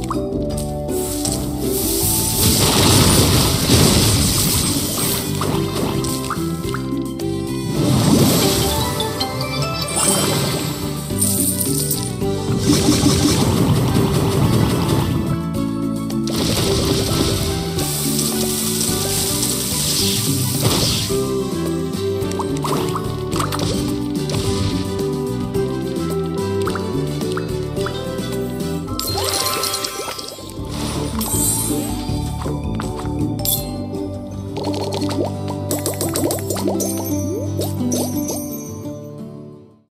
Thank you. you